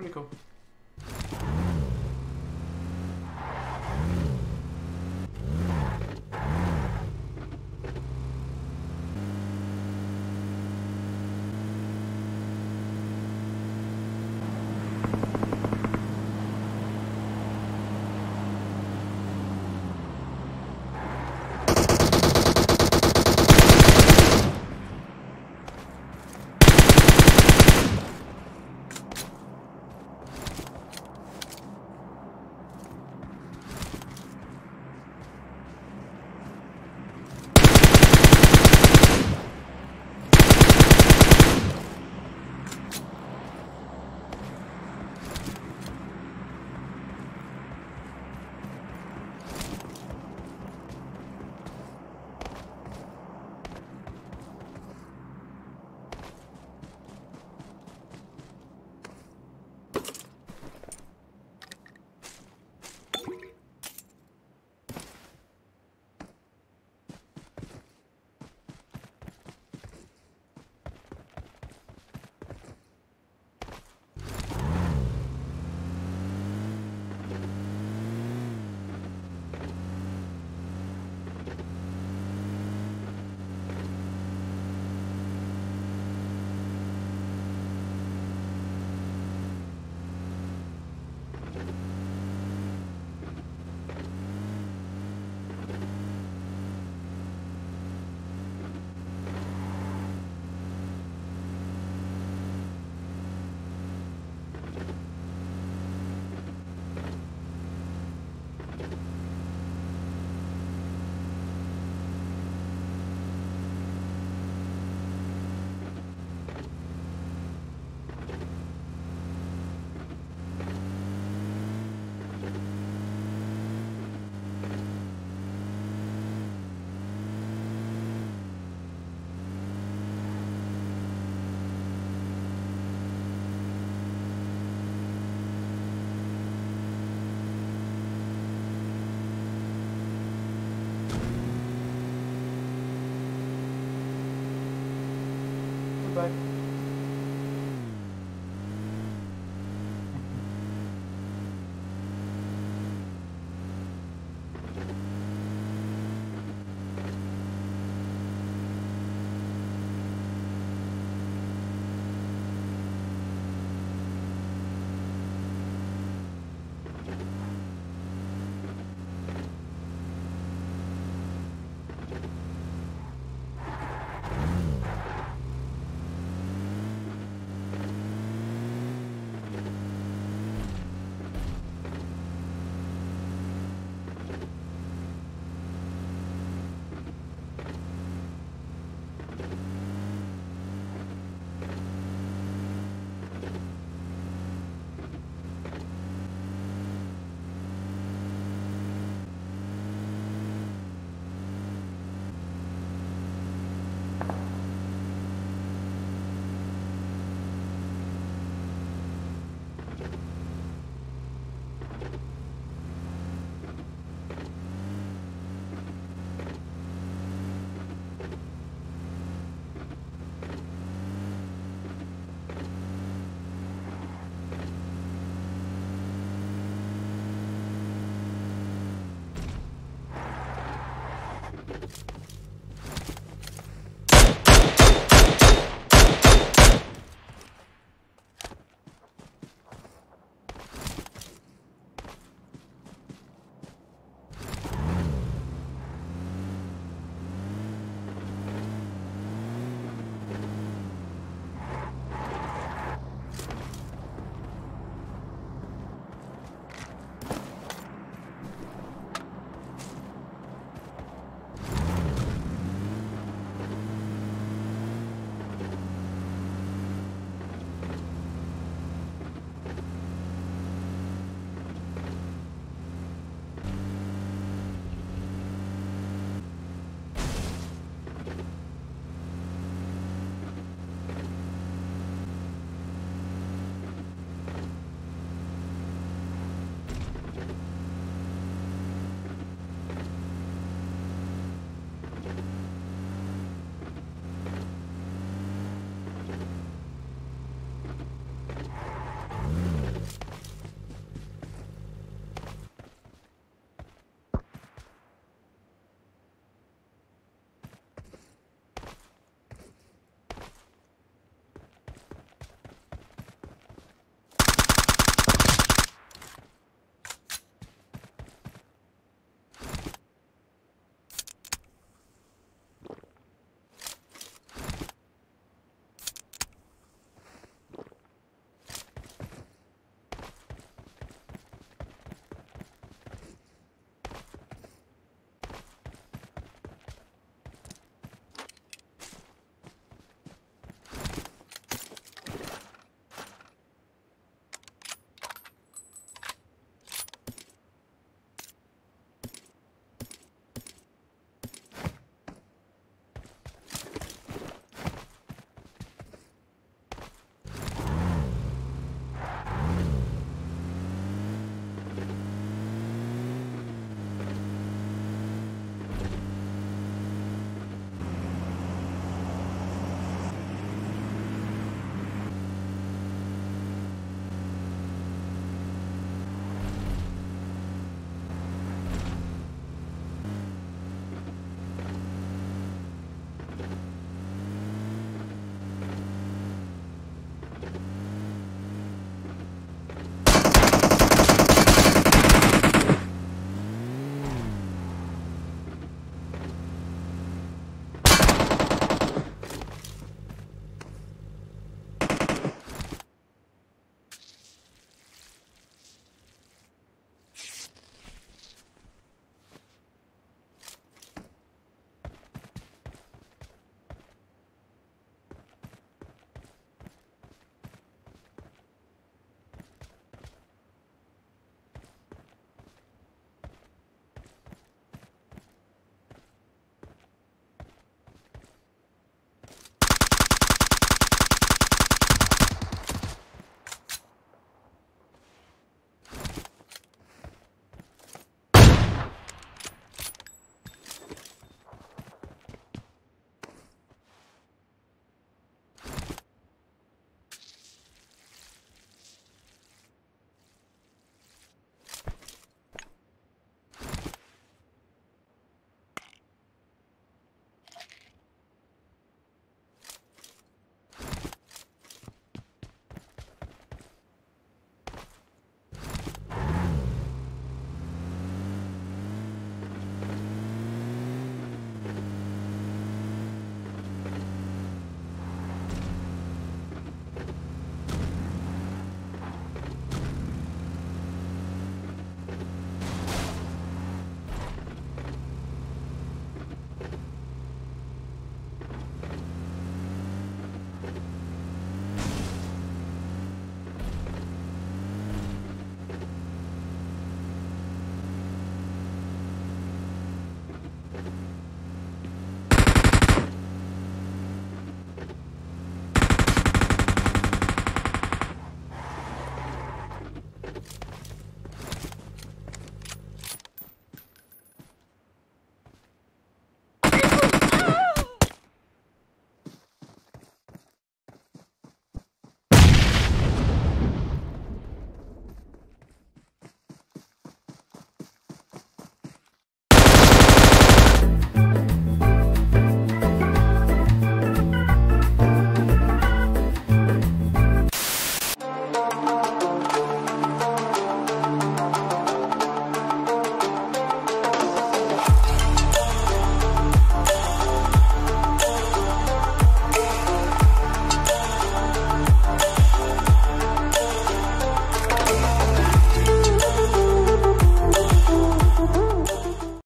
Pretty cool. Bye.